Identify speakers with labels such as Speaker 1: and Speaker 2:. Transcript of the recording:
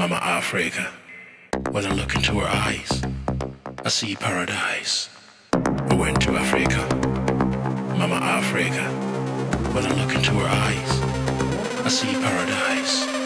Speaker 1: Mama Africa. When I look into her eyes, I see paradise. I went to Africa, Mama Africa. When I look into her eyes, I see paradise.